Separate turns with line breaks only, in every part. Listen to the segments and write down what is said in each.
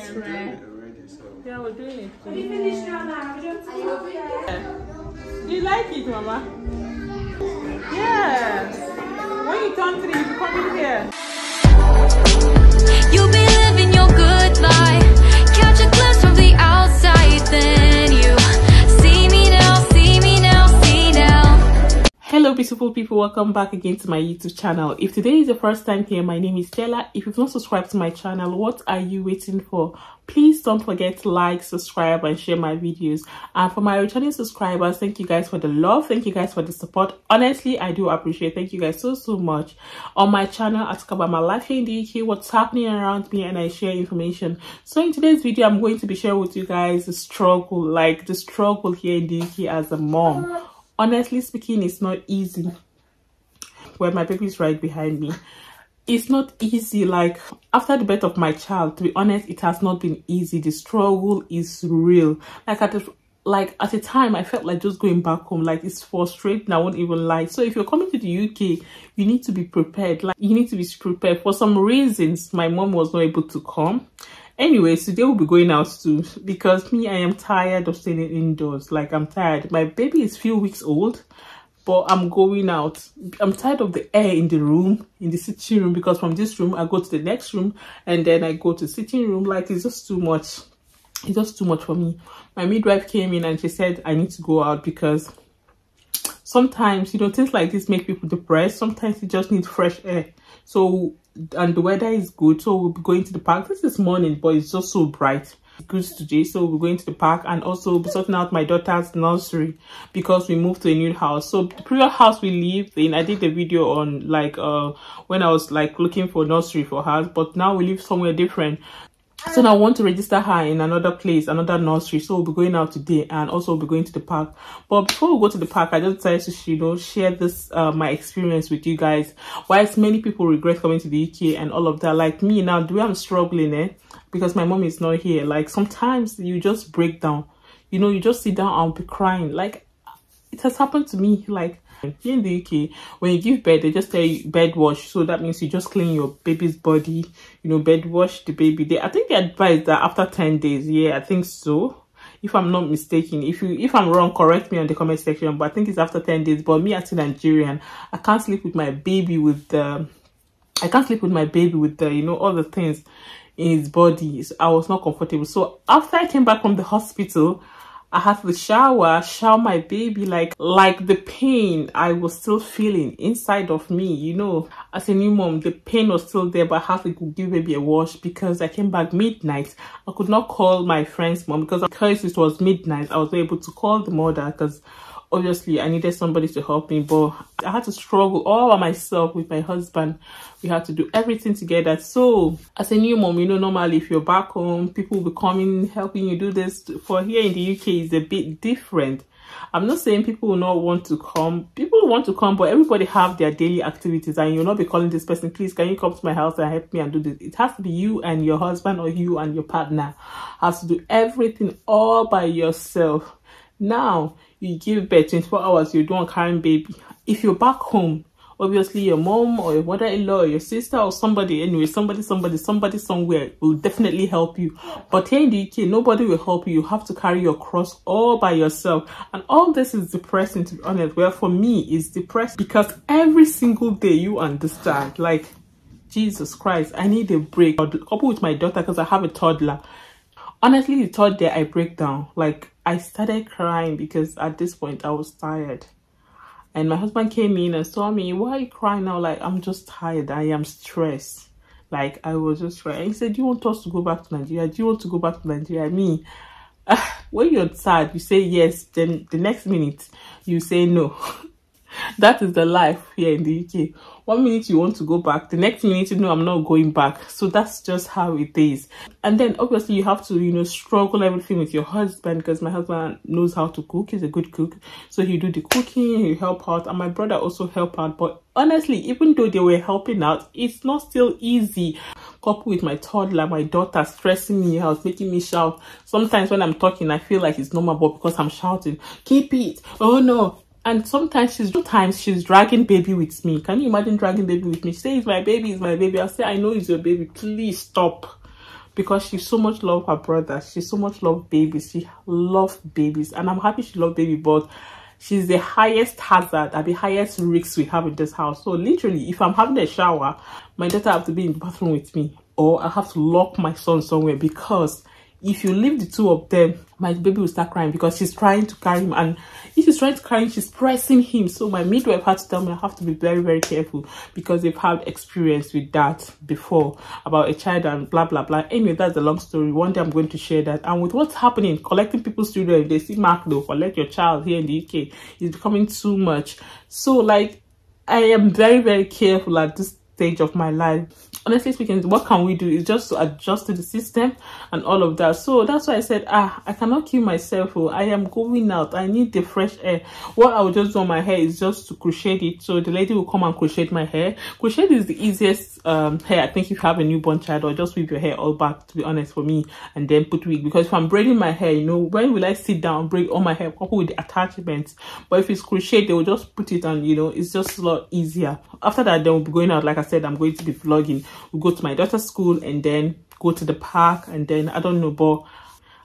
Yes,
doing
right.
it already, so.
Yeah, we're doing it.
Have you finished now now? We don't have to go
Do you like it, Mama? Yeah. When you turn three, you come in here. Beautiful people, welcome back again to my YouTube channel. If today is your first time here, my name is Stella. If you've not subscribed to my channel, what are you waiting for? Please don't forget to like, subscribe and share my videos. And for my returning subscribers, thank you guys for the love, thank you guys for the support. Honestly, I do appreciate thank you guys so so much. On my channel, I talk about my life here in the UK, what's happening around me and I share information. So in today's video, I'm going to be sharing with you guys the struggle, like the struggle here in the UK as a mom honestly speaking it's not easy. Where my baby is right behind me. It's not easy like after the birth of my child to be honest it has not been easy. The struggle is real. Like at the like at the time i felt like just going back home. Like it's frustrating i won't even lie. So if you're coming to the uk you need to be prepared. Like you need to be prepared. For some reasons my mom was not able to come anyways today we'll be going out too because me i am tired of staying indoors. Like i'm tired. My baby is few weeks old but i'm going out. I'm tired of the air in the room in the sitting room because from this room i go to the next room and then i go to sitting room. Like it's just too much. It's just too much for me. My midwife came in and she said i need to go out because sometimes you know things like this make people depressed. Sometimes you just need fresh air. So and the weather is good so we'll be going to the park. This is morning but it's just so bright. Good today so we're going to the park and also be sorting out my daughter's nursery because we moved to a new house. So the previous house we lived in i did a video on like uh when i was like looking for nursery for her but now we live somewhere different so now I want to register her in another place, another nursery. So we'll be going out today and also we'll be going to the park. But before we go to the park, I just decided to, you know, share this, uh, my experience with you guys. Whilst many people regret coming to the UK and all of that, like me now, the way I'm struggling, eh? Because my mom is not here. Like sometimes you just break down. You know, you just sit down and be crying. Like it has happened to me. Like in the UK, when you give birth, they just tell you bed wash. So that means you just clean your baby's body, you know, bed wash the baby. They, I think they advise that after 10 days. Yeah, I think so. If I'm not mistaken, if you if I'm wrong, correct me on the comment section. But I think it's after 10 days. But me as a Nigerian, I can't sleep with my baby with the I can't sleep with my baby with the, you know, all the things in his body. So I was not comfortable. So after I came back from the hospital, I had to shower, shower my baby, like like the pain I was still feeling inside of me, you know. As a new mom, the pain was still there, but I had to give baby a wash because I came back midnight. I could not call my friend's mom because because it was midnight, I was able to call the mother because obviously I needed somebody to help me, but I had to struggle all by myself with my husband. We had to do everything together. So as a new mom, you know, normally if you're back home, people will be coming, helping you do this. For here in the UK, it's a bit different. I'm not saying people will not want to come. People want to come, but everybody have their daily activities and you'll not be calling this person, please, can you come to my house and help me and do this? It has to be you and your husband or you and your partner has to do everything all by yourself. Now, you give birth 24 hours, you're doing carrying baby. If you're back home, obviously your mom or your mother-in-law your sister or somebody anyway somebody somebody somebody somewhere will definitely help you. But here in the uk nobody will help you. You have to carry your cross all by yourself. And all this is depressing to be honest. Well for me it's depressing because every single day you understand like jesus christ i need a break. Couple with my daughter because i have a toddler. Honestly the third day i break down. Like i started crying because at this point i was tired. And my husband came in and saw me why are you crying now? Like i'm just tired. I am stressed. Like i was just crying he said do you want us to go back to nigeria? Do you want to go back to nigeria? I mean when you're sad you say yes then the next minute you say no that is the life here in the uk one minute you want to go back the next minute you know i'm not going back. So that's just how it is. And then obviously you have to you know struggle everything with your husband because my husband knows how to cook. He's a good cook. So he do the cooking he help out and my brother also help out. But honestly even though they were helping out it's not still easy. Coupled with my toddler my daughter stressing me out making me shout. Sometimes when i'm talking i feel like it's normal but because i'm shouting keep it. Oh no and sometimes she's sometimes she's dragging baby with me. Can you imagine dragging baby with me? She says my baby is my baby i say i know it's your baby. Please stop. Because she so much love her brother. She so much love babies. She love babies. And i'm happy she love baby but she's the highest hazard and the highest risk we have in this house. So literally if i'm having a shower my daughter have to be in the bathroom with me or i have to lock my son somewhere because if you leave the two of them my baby will start crying because she's trying to carry him. And if she's trying to carry him she's pressing him. So my midwife had to tell me i have to be very very careful because they've had experience with that before about a child and blah blah blah. Anyway that's a long story. One day i'm going to share that. And with what's happening collecting people's children if they see mark though collect your child here in the uk is becoming too much. So like i am very very careful at this stage of my life honestly speaking what can we do? Is just to adjust to the system and all of that. So that's why i said ah i cannot kill myself oh. I am going out. I need the fresh air. What i will just do on my hair is just to crochet it. So the lady will come and crochet my hair. Crochet is the easiest um hair i think if you have a newborn child or just weave your hair all back to be honest for me and then put wig. Because if i'm braiding my hair you know when will i sit down braid all my hair couple with the attachments? But if it's crochet they will just put it on you know it's just a lot easier. After that then we'll be going out. Like i said i'm going to be vlogging we go to my daughter's school and then go to the park and then i don't know but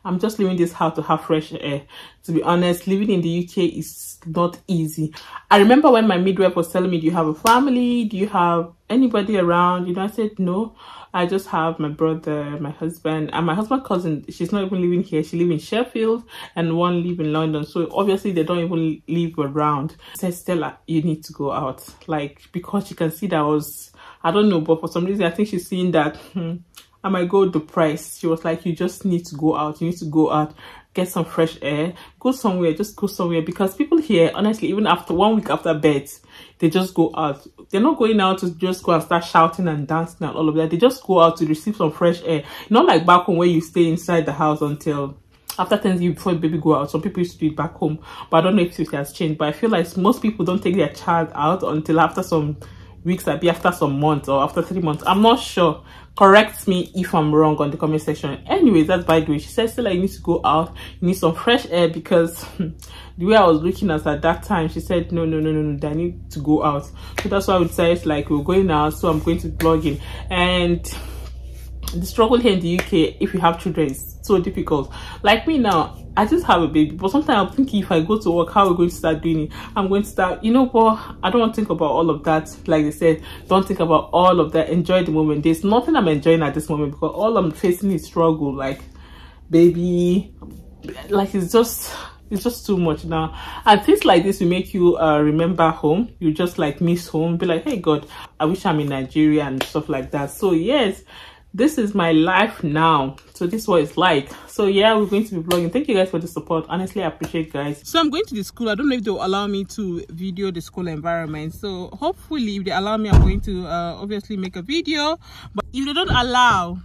i'm just leaving this house to have fresh air. To be honest living in the uk is not easy. I remember when my midwife was telling me do you have a family? Do you have anybody around? You know i said no i just have my brother my husband and my husband cousin. She's not even living here. She live in sheffield and one live in london. So obviously they don't even live around. Said stella you need to go out. Like because she can see that I was I don't know, but for some reason, I think she's seeing that hmm, I might go the price. She was like, you just need to go out. You need to go out, get some fresh air, go somewhere, just go somewhere. Because people here, honestly, even after one week after bed, they just go out. They're not going out to just go and start shouting and dancing and all of that. They just go out to receive some fresh air. Not like back home where you stay inside the house until after Thanksgiving before baby go out. Some people used to do it back home, but I don't know if it has changed. But I feel like most people don't take their child out until after some weeks i be after some months or after three months i'm not sure. Correct me if i'm wrong on the comment section. Anyways that's by the way. She said still you need to go out. You need some fresh air because the way i was looking at at that time she said no no no no no i need to go out. So that's why we decided like we're going out so i'm going to blogging and the struggle here in the uk if you have children is so difficult like me now I just have a baby, but sometimes I'm thinking if I go to work, how are we going to start doing it? I'm going to start, you know what? I don't want to think about all of that. Like they said, don't think about all of that. Enjoy the moment. There's nothing I'm enjoying at this moment because all I'm facing is struggle. Like, baby, like it's just it's just too much now and things like this will make you uh remember home you just like miss home be like hey god i wish i'm in nigeria and stuff like that so yes this is my life now. So this is what it's like. So yeah we're going to be vlogging. Thank you guys for the support. Honestly i appreciate guys. So i'm going to the school. I don't know if they'll allow me to video the school environment. So hopefully if they allow me i'm going to uh, obviously make a video. But if they don't allow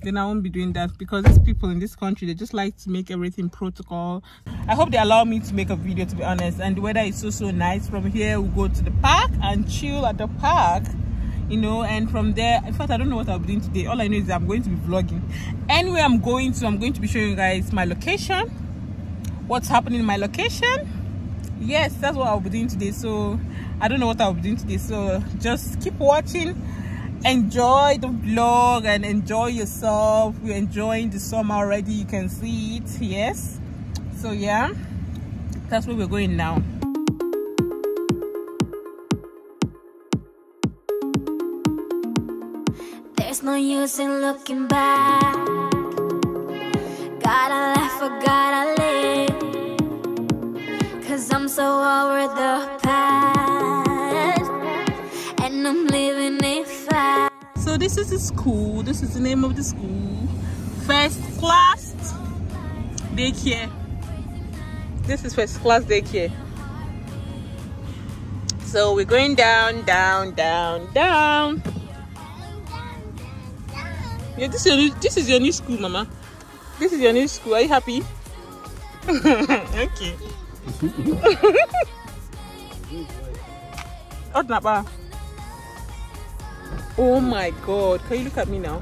then I won't be doing that because these people in this country they just like to make everything protocol. I hope they allow me to make a video to be honest. And the weather is so so nice. From here we'll go to the park and chill at the park you know and from there in fact i don't know what i'll be doing today. All i know is i'm going to be vlogging. Anyway i'm going to i'm going to be showing you guys my location. What's happening in my location? Yes that's what i'll be doing today. So i don't know what i'll be doing today. So just keep watching. Enjoy the vlog and enjoy yourself. We're enjoying the summer already. You can see it. Yes. So yeah. That's where we're going now
no use in looking back. Gotta laugh or gotta live. Cause I'm so over the past. And I'm living it fast.
so this is the school this is the name of the school first class daycare this is first class daycare so we're going down down down down yeah this is your new, this is your new school mama this is your new school are you happy okay. Oh my god, can you look at me now?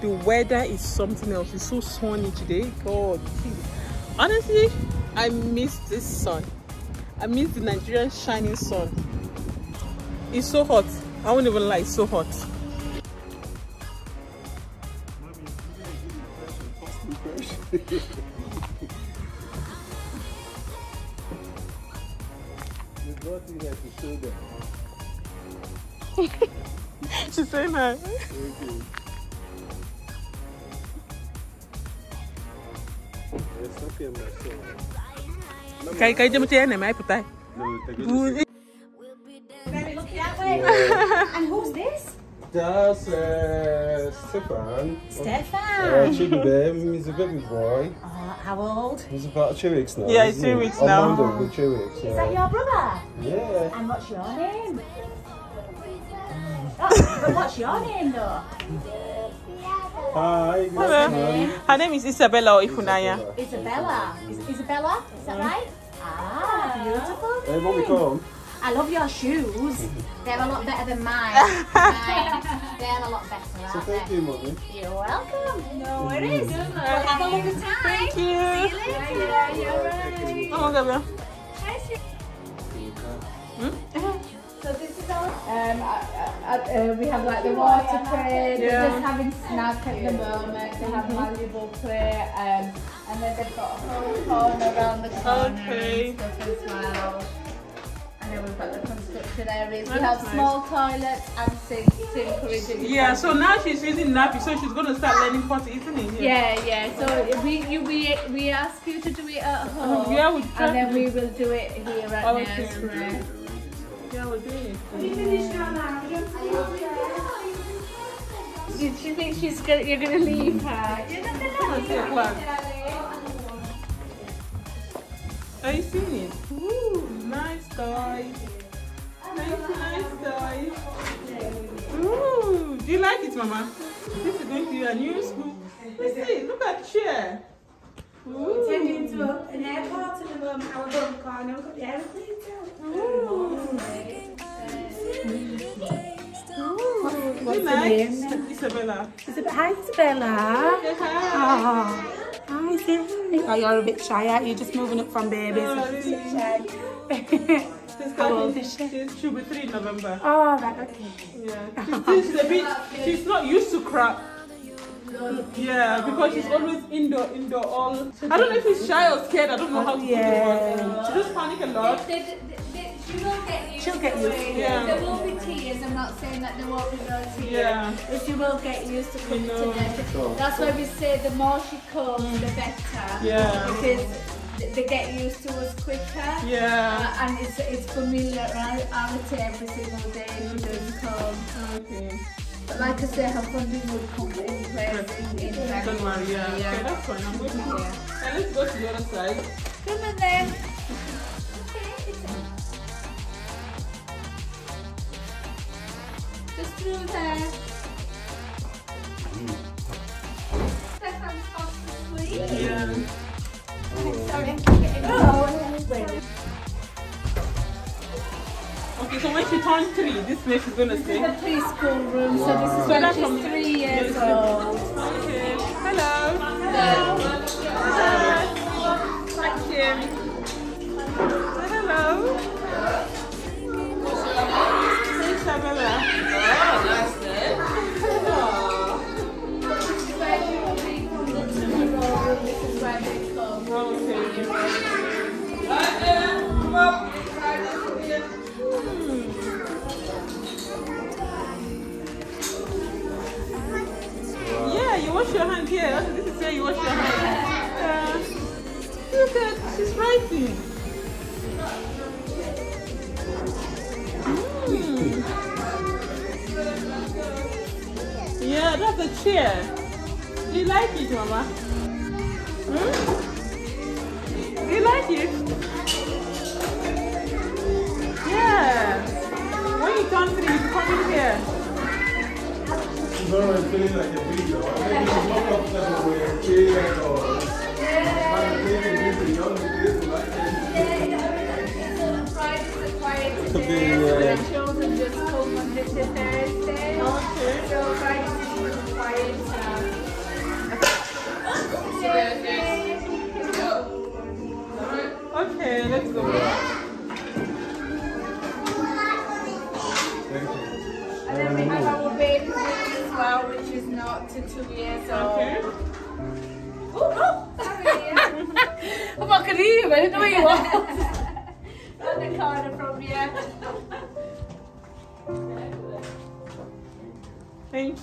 The weather is something else. It's so sunny today. God, honestly, I miss this sun. I miss the Nigerian shining sun. It's so hot. I won't even lie, it's so hot. She's saying that.
Okay. It's okay, my son.
Kay kay jëm ci yene may putay.
That's uh, Stefan. Uh,
Stefan.
Chidubem, he's a baby boy.
Oh, how old?
He's about two weeks now.
Yeah, he's two weeks
On
now.
Monday, will be two weeks.
Is that your brother?
yeah.
And what's your name? Oh, but what's your name though?
Hi, good
Hello.
afternoon.
Her name is Isabella or Ifunanya.
Isabella. Is Isabella? Is that right? Ah, beautiful.
Hey, what we
name.
call him?
I love your shoes. They're a lot better than mine. Mine, They're a lot better,
So thank
they?
you, mommy.
You're welcome. No worries. Well, have a lovely time.
Thank you.
See you later. Yeah, you're right.
Oh, Gabriel.
So this is our, um, uh, uh, uh, we have like the water crate,
Yeah.
they're just having snack at the moment, they have valuable crate, um, and then they've got a whole corner around the corner
Okay.
and stuff as well. And then we've got the construction areas, we have
nice.
small toilets and sinks to encourage it.
Yeah, so now she's using nappy, so she's gonna start learning potty, isn't it?
Yeah, yeah. So we you, we we ask you to do it at uh-huh. home.
Yeah, we try
and then we will do it here at
Okay.
nursery.
Yeah, we're doing
You
it.
finished now, now.
She, she thinks she's gonna, you're gonna leave her. You're not gonna
Come and see a
leave her.
Are you seeing it? Ooh, nice toy. Nice, nice toy. Ooh, do you like it, Mama? This is going to be a new school. Let's see, look at the chair. Ooh.
Turned into an airport at the moment. Um, our home corner. We've got the aeroplanes out.
Ooh. Ooh,
What's
you
her
nice,
name
Isabella.
Isabella. Hi, Isabella.
Say hi.
Oh, hi, Isabella. Oh, you're a bit shy, aren't you? Just moving up from babies.
Oh, really?
Shy.
She's
How old
got-
she?
she's- She'll be three in November.
oh, right, okay.
Yeah. She's, she's a bit, she's not used to crap. Yeah, because she's always indoor, indoor all. I don't know if she's shy or scared. I don't know how to put
Yeah.
it. She just panic a lot.
They- they- they- She will get used
She'll get
to
used
it.
to it.
Yeah.
There will be tears. I'm not saying that there won't be no tears.
Yeah.
But she will get used to coming
know.
to nursery. That's why we say the more she comes, the better.
Yeah.
Because th- they get used to us quicker.
Yeah.
Uh, and it's it's familiarity every single day she does come.
Okay.
But like I say, her funding would come in place in, in January.
Don't worry. Yeah. Okay, that's fine. I'm going to go.
Yeah.
And let's go to the other side.
Come in then. Just through there. Stefan's fast asleep.
Yeah.
Sorry, I'm getting
Okay, so when she turns three, this place is gonna
This is
stay.
the preschool room, so this is when she's three years old.
Okay. Hello. Thank you. Hello. Wash your hands here. This is saying. You wash your hands. Yeah. Look at, she's writing. Mm. Yeah, that's a chair. Do you like it, Mama? Hmm? Do you like it? Yeah. When you turn three, you come in here.
Feeling like a video. Maybe she's not comfortable with a chair or. But the baby needs a young baby like it.
Friday's a quiet
Could be,
day, so
yeah.
the children just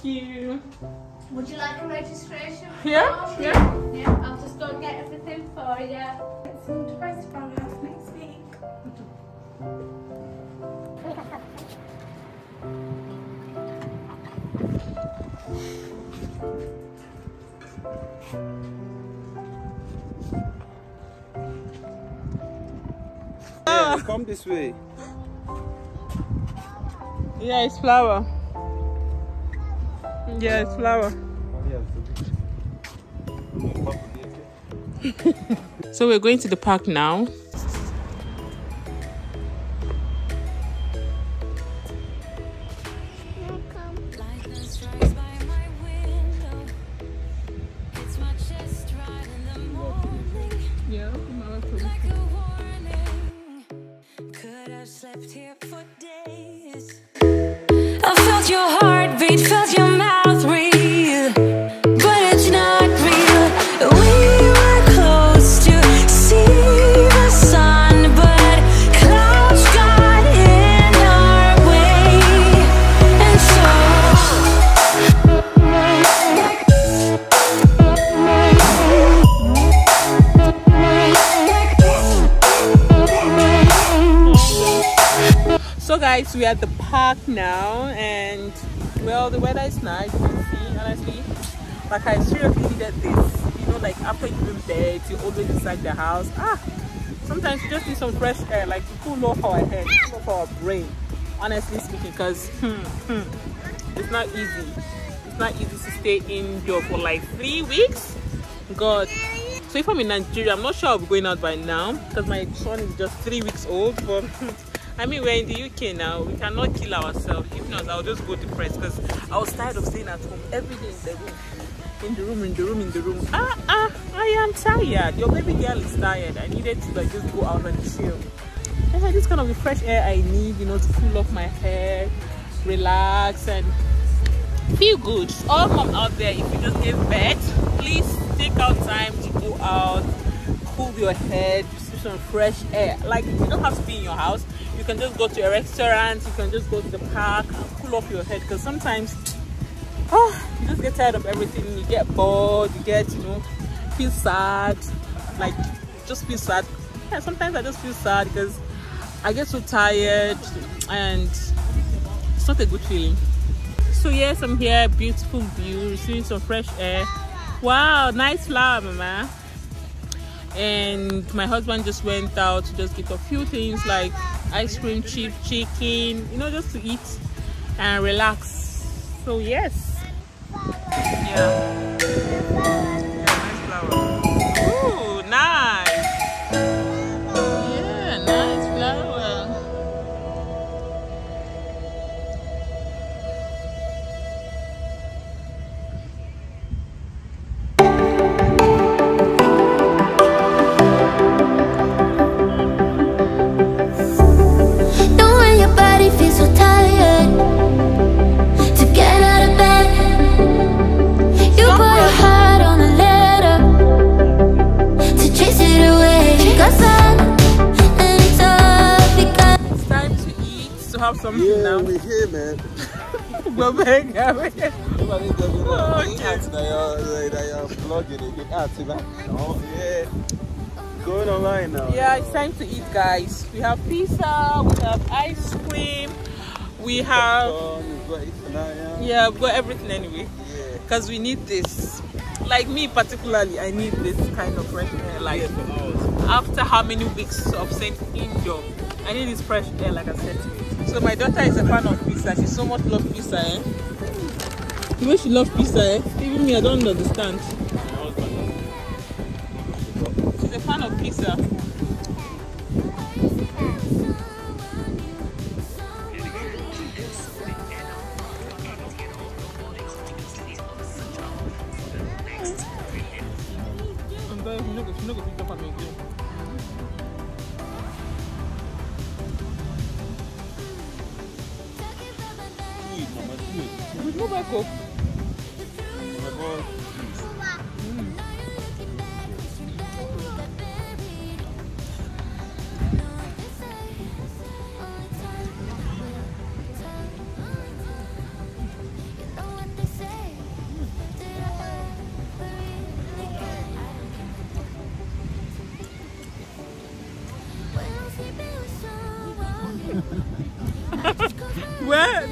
you.
Would you like a registration?
Yeah,
form?
yeah.
Yeah, I'll just go and get everything for you. It's Some dress from us next week.
Yeah, come this way.
Yeah, it's flower. Yeah, it's flower. So we're going to the park now.
Lightning strikes by my window. It's my chest right in the morning.
Yeah,
Like a warning. Could have slept here for days. I felt your heartbeat, felt your mouth we're
at the park now and well the weather is nice, you can see honestly. Like I seriously needed this. You know, like after you've been bed, you always inside the house. Ah sometimes you just need some fresh air, like to cool off our head, cool off our brain. Honestly speaking, because hmm, hmm, it's not easy. It's not easy to stay indoor for like three weeks. God. So if I'm in Nigeria, I'm not sure I'll be going out by now because my son is just three weeks old. But I mean, we're in the UK now. We cannot kill ourselves. If not, I'll just go depressed because I was tired of staying at home every day in the room. In the room, in the room, in the room. Ah, ah, I am tired. Your baby girl is tired. I needed to like just go out and chill. Yeah, this kind of the fresh air I need, you know, to cool off my hair, relax, and feel good. All mom out there, if you just gave birth, please take out time to go out, cool your head, some fresh air. Like you don't have to be in your house. Can just go to a restaurant. You can just go to the park and cool off your head. Because sometimes, oh, you just get tired of everything. You get bored. You get, you know, feel sad. Like just feel sad. Yeah, sometimes I just feel sad because I get so tired and it's not a good feeling. So yes, I'm here, beautiful view, receiving some fresh air. Wow, nice flower, mama. And my husband just went out to just get a few things like ice cream, chip, chicken, you know, just to eat and relax. So yes. Yeah.
To
have something
Yeah,
now.
we here, man.
Go back, Gary.
Everybody does it
Oh,
like
okay.
ads that you're, like, that you're vlogging it. Get ads, man. Oh, yeah. Going online now.
Yeah, it's time to eat, guys. We have pizza, we have ice cream, we have
we've got Ifunanya.
yeah, we've got everything anyway. Because we need this. Like me particularly, I need this kind of fresh air. Like after how many weeks of staying indoor, I need this fresh air, like I said to you. So my daughter is a fan of pizza. She so much loves pizza, eh? The way she loves pizza, eh? Even me, I don't understand. She's a fan of pizza.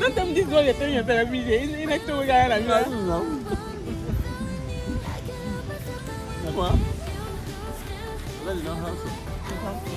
Don't tell me this is what you're telling yourself every day. I am.
What? Let it know how to.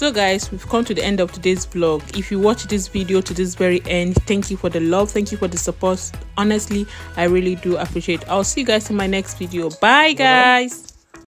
so guys we've come to the end of today's vlog. If you watch this video to this very end thank you for the love thank you for the support. Honestly i really do appreciate i'll see you guys in my next video. Bye. guys